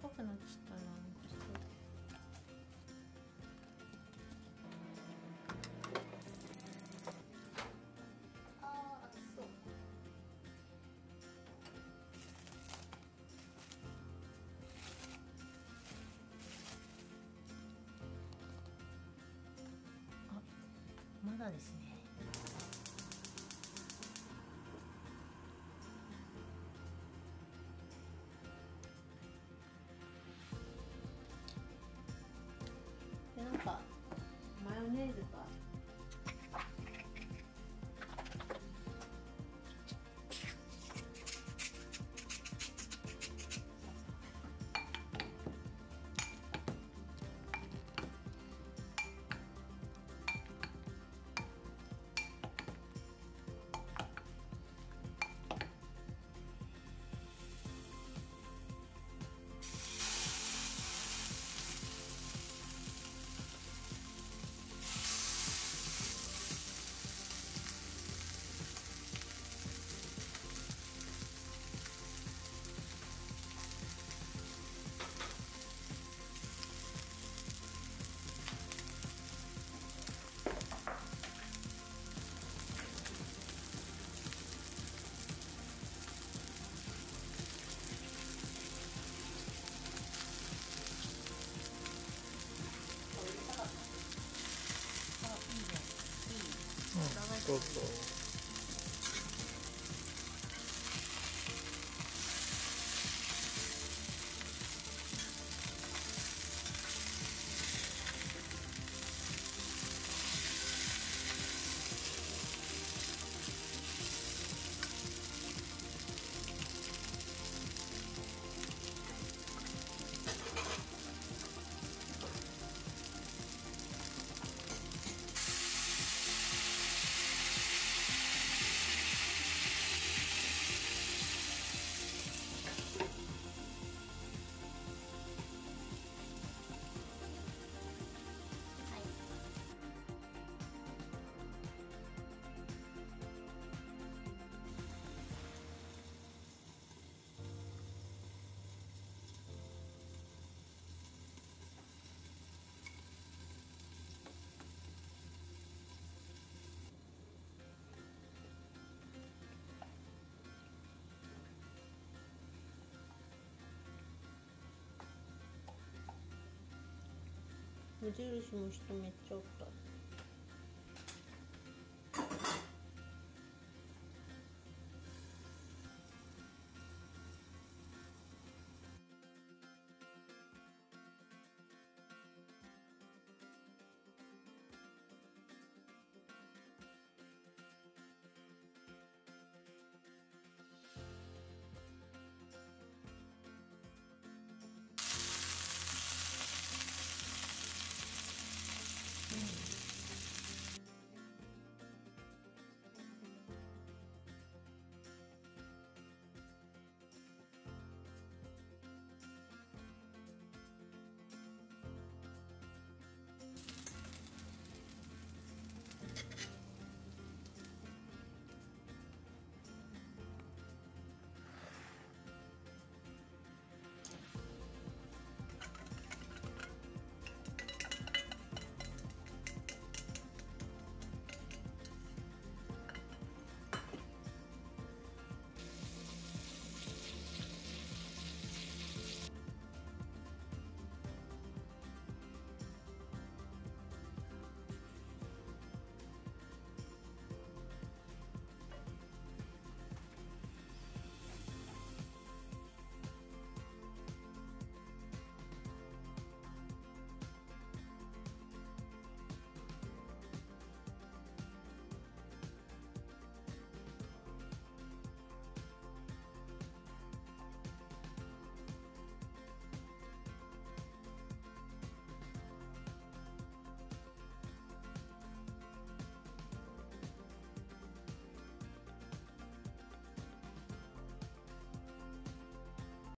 赤くなっちゃったなあそうあまだですね。そうそう。無印も人めっちゃおった。